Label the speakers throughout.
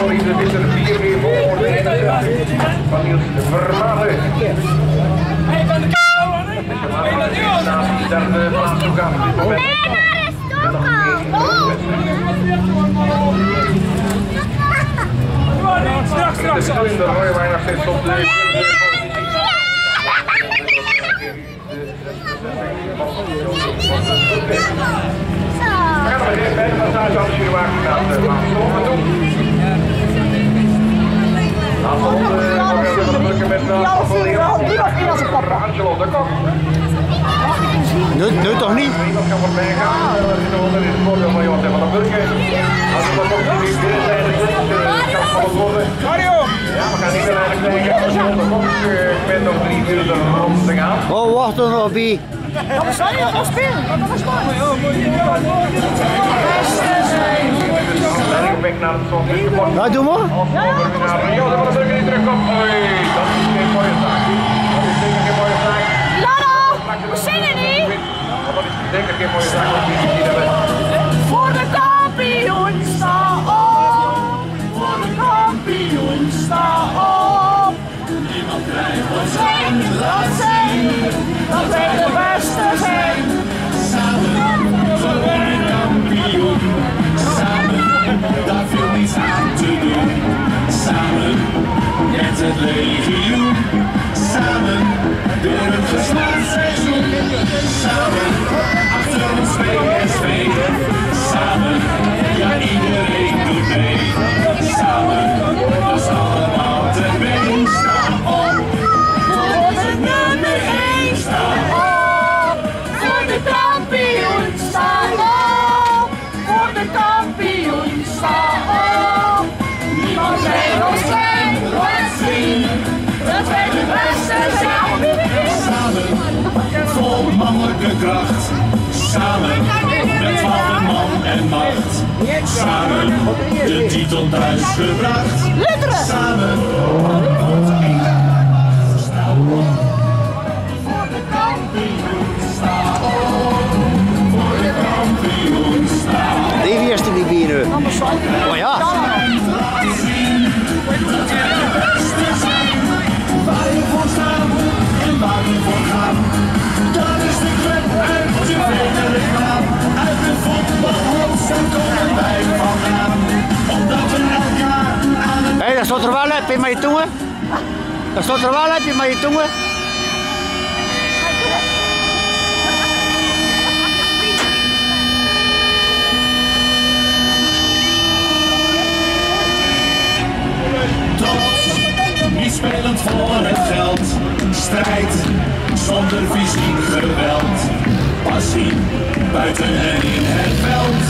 Speaker 1: voor in de witte vier weer voor de van Niels Vermaarden. Daar de plaats toe gaan. Op dit moment. De vlinder hoor wij nog steeds op de Ja, maar dit bij de passage als jullie waren gedaan. Stoppen
Speaker 2: Nu, nu toch niet?
Speaker 1: Iemand kan voorbij gaan. Dat is de ronde in het voordeel van Johan van de Burger. Als we dat ook niet weer zijn, dan kan het van worden.
Speaker 3: Mario!
Speaker 1: Ja, we gaan niet meer naar de kijken. Als je de Kok met nog drie uur de ronde te gaan.
Speaker 2: Oh, wacht er nog bij.
Speaker 3: Dat is Mario, dat is Pim. Dat
Speaker 1: Weg naar het zondag.
Speaker 2: Ja, doe maar.
Speaker 1: Als we Rio, dan niet. Oei, dat is geen mooie zaak. Dat is zeker geen mooie zaak.
Speaker 3: We zingen niet.
Speaker 1: Dat is zeker geen mooie zaak
Speaker 3: Just
Speaker 4: one session, mannelijke kracht. Samen, met alle man en macht. Samen, de titel thuis gebracht.
Speaker 2: Wel heb je met je tongen. Wel heb je met je tongen.
Speaker 4: Niet spelend voor het geld. Strijd zonder fysiek geweld. Passie buiten en in het veld.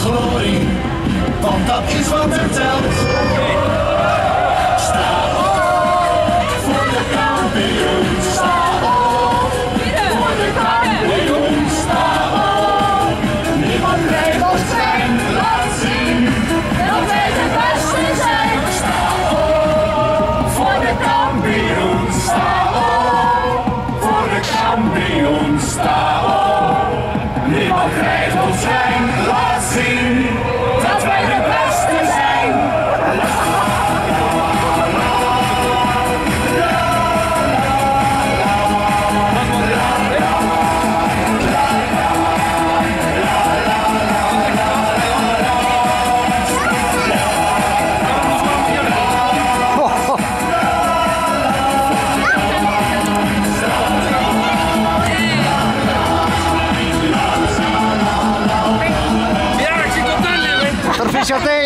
Speaker 4: Glorie, want dat is wat er telt. Yeah. 小飞